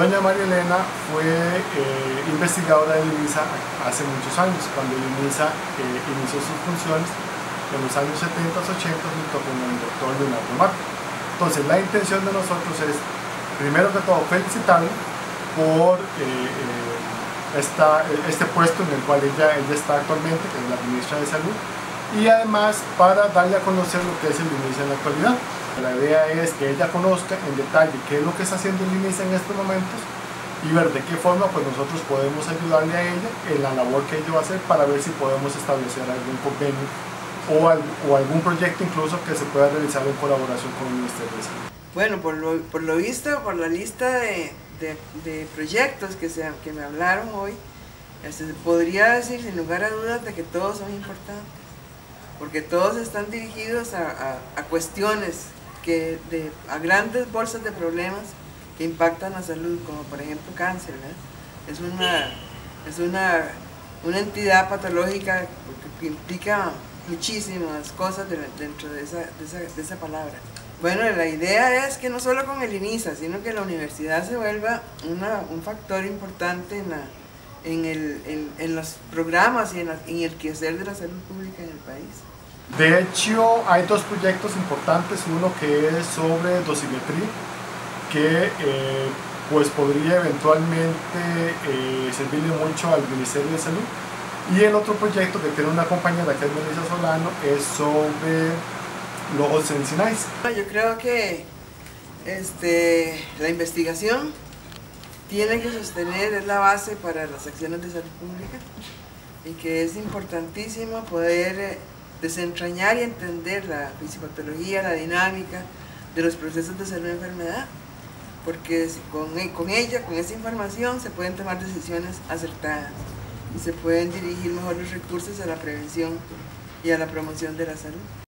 Doña María Elena fue eh, investigadora del INISA hace muchos años, cuando INISA eh, inició sus funciones en los años 70, 80 junto con el doctor Leonardo Marco. Entonces la intención de nosotros es, primero que todo, felicitarle por eh, esta, este puesto en el cual ella, ella está actualmente, que es la ministra de Salud, y además para darle a conocer lo que es el INISA en la actualidad. La idea es que ella conozca en detalle qué es lo que está haciendo el INISA en estos momentos y ver de qué forma pues nosotros podemos ayudarle a ella en la labor que ella va a hacer para ver si podemos establecer algún convenio o, algún proyecto incluso que se pueda realizar en colaboración con el Ministerio de Salud. Bueno, por lo, por lo visto, por la lista de, de, proyectos que, se, que me hablaron hoy, este, podría decir sin lugar a dudas de que todos son importantes, porque todos están dirigidos a, a, cuestiones que a grandes bolsas de problemas que impactan la salud, como por ejemplo cáncer. Es, una, es una, una entidad patológica que implica muchísimas cosas dentro de esa, de, esa, de esa, palabra. Bueno, la idea es que no solo con el INISA, sino que la universidad se vuelva una, un factor importante en, la, en, el, en, en los programas y en, en el quehacer de la salud pública en el país. De hecho, hay dos proyectos importantes, uno que es sobre dosimetría, que eh, pues podría eventualmente eh, servirle mucho al Ministerio de Salud. Y el otro proyecto que tiene una compañera que es Melissa Solano es sobre los sensinais. Yo creo que este, la investigación tiene que sostener, es la base para las acciones de salud pública y que es importantísimo poder eh, desentrañar y entender la fisiopatología, la dinámica de los procesos de salud y enfermedad, porque con, e, con ella, con esa información, se pueden tomar decisiones acertadas y se pueden dirigir mejor los recursos a la prevención y a la promoción de la salud.